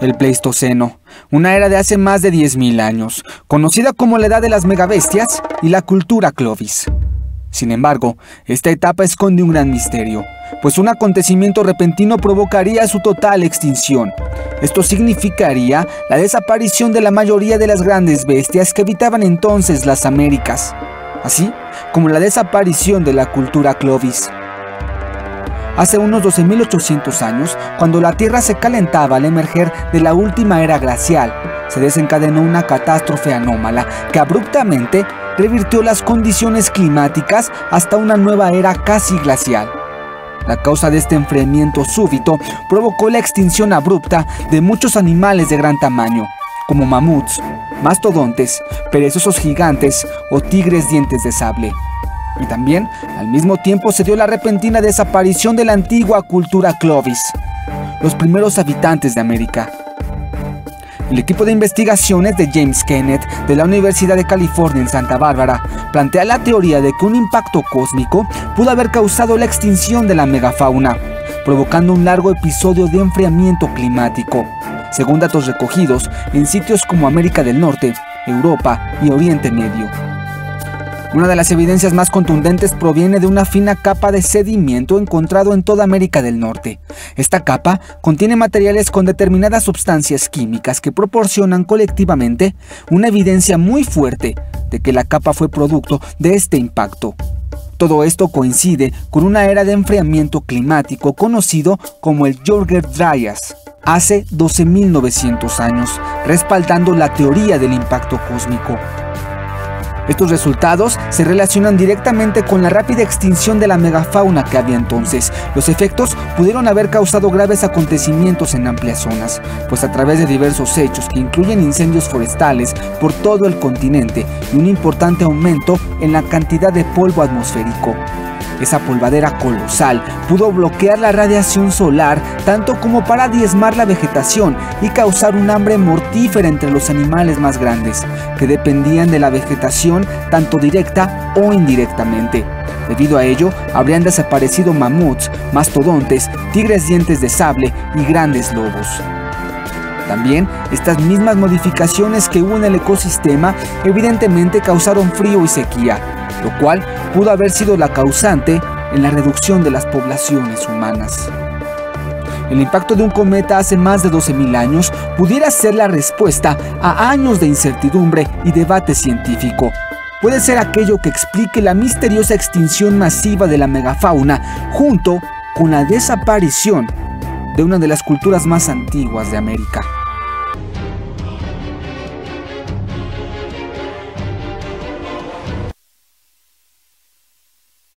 el Pleistoceno, una era de hace más de 10.000 años, conocida como la edad de las megabestias y la cultura Clovis. Sin embargo, esta etapa esconde un gran misterio, pues un acontecimiento repentino provocaría su total extinción. Esto significaría la desaparición de la mayoría de las grandes bestias que habitaban entonces las Américas, así como la desaparición de la cultura Clovis. Hace unos 12.800 años, cuando la Tierra se calentaba al emerger de la última era glacial, se desencadenó una catástrofe anómala que abruptamente revirtió las condiciones climáticas hasta una nueva era casi glacial. La causa de este enfriamiento súbito provocó la extinción abrupta de muchos animales de gran tamaño, como mamuts, mastodontes, perezosos gigantes o tigres dientes de sable. Y también, al mismo tiempo, se dio la repentina desaparición de la antigua cultura Clovis, los primeros habitantes de América. El equipo de investigaciones de James Kenneth de la Universidad de California en Santa Bárbara plantea la teoría de que un impacto cósmico pudo haber causado la extinción de la megafauna, provocando un largo episodio de enfriamiento climático, según datos recogidos en sitios como América del Norte, Europa y Oriente Medio. Una de las evidencias más contundentes proviene de una fina capa de sedimento encontrado en toda América del Norte. Esta capa contiene materiales con determinadas sustancias químicas que proporcionan colectivamente una evidencia muy fuerte de que la capa fue producto de este impacto. Todo esto coincide con una era de enfriamiento climático conocido como el Jorger Dryas, hace 12.900 años, respaldando la teoría del impacto cósmico. Estos resultados se relacionan directamente con la rápida extinción de la megafauna que había entonces. Los efectos pudieron haber causado graves acontecimientos en amplias zonas, pues a través de diversos hechos que incluyen incendios forestales por todo el continente y un importante aumento en la cantidad de polvo atmosférico. Esa polvadera colosal pudo bloquear la radiación solar tanto como para diezmar la vegetación y causar un hambre mortífera entre los animales más grandes, que dependían de la vegetación tanto directa o indirectamente. Debido a ello, habrían desaparecido mamuts, mastodontes, tigres dientes de sable y grandes lobos. También, estas mismas modificaciones que hubo en el ecosistema evidentemente causaron frío y sequía, lo cual pudo haber sido la causante en la reducción de las poblaciones humanas. El impacto de un cometa hace más de 12.000 años pudiera ser la respuesta a años de incertidumbre y debate científico. Puede ser aquello que explique la misteriosa extinción masiva de la megafauna junto con la desaparición de una de las culturas más antiguas de América.